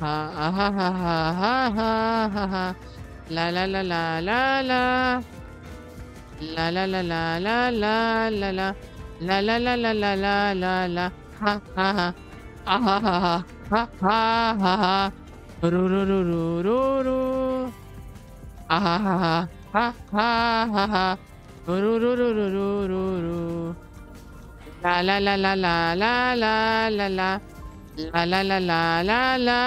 Ha ha ha ha ha ha ha. La la la la la la. La la la la la la la la. La la la la la la la la. Ha ha ha. Ah ha ha ha. Ha ha ha ha. Ru ru ru ru ru ru. Ah ha ha ha. Ha ha ha ha. Ru ru ru ru ru ru ru. La la la la la la la la la. La la la la la la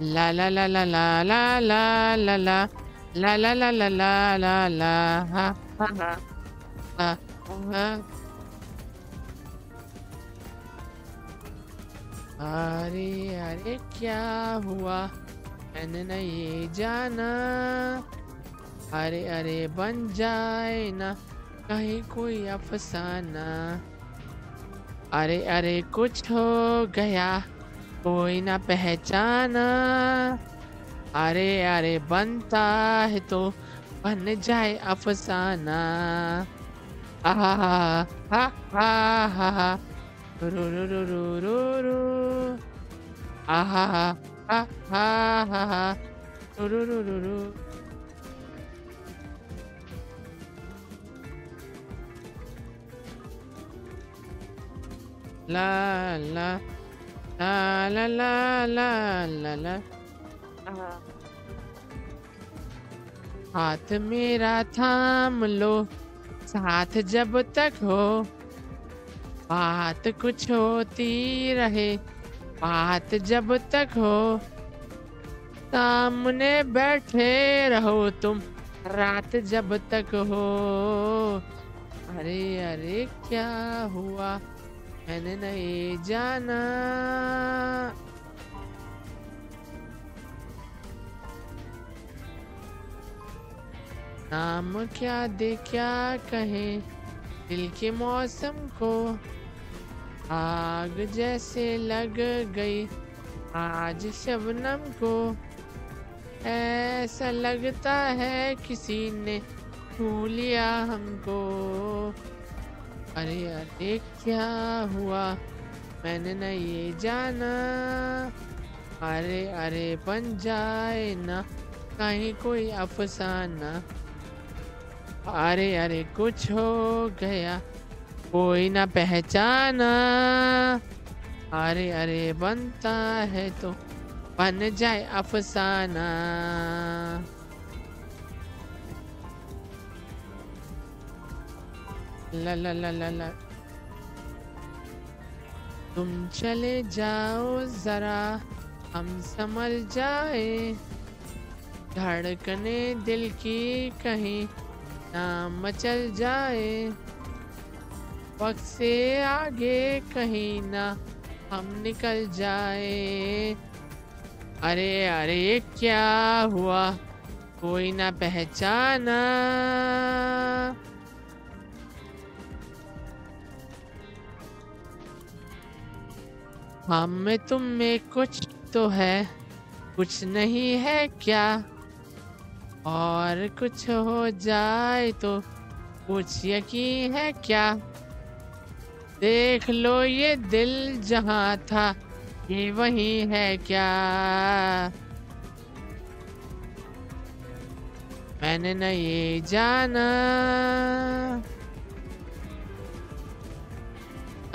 La la la la la la la la la La la la la la la la ha ha ha ha ha अरे अरे क्या हुआ मैंने नहीं जाना अरे अरे बन जाए ना कहीं कोई अफसाना अरे अरे, कुछ हो गया। कोई ना पहचाना। अरे अरे, बनता है तो बन जाए अफसाना। आहा हा हा हा हा हा रू रू आहा हा हा हा हा हा रू रू रू रू। La la la la la la la la. हाथ मेरा थाम लो साथ जब तक हो बात कुछ होती रहे बात जब तक हो सामने बैठे रहो तुम रात जब तक हो। अरे अरे क्या हुआ? मैंने नहीं जाना। नाम क्या दे, क्या कहे? दिल के मौसम को आग जैसे लग गई। आज शबनम को ऐसा लगता है किसी ने छू लिया हमको। अरे अरे, क्या हुआ? मैंने न ये जाना। अरे अरे, बन जाए ना, कहीं कोई अफसाना। अरे अरे, कुछ हो गया, कोई ना पहचाना। अरे अरे, बनता है तो बन जाए अफसाना। ला ला ला ला ला तुम चले जाओ जरा, हम समझ जाए। धड़कने दिल की कहीं ना मचल जाए। वक्त से आगे कहीं ना हम निकल जाए। अरे अरे, क्या हुआ? कोई ना पहचाना। हम में तुम में कुछ तो है। कुछ नहीं है क्या? और कुछ हो जाए तो कुछ यकीन है क्या? देख लो ये दिल जहाँ था, ये वही है क्या? मैंने न ये जाना।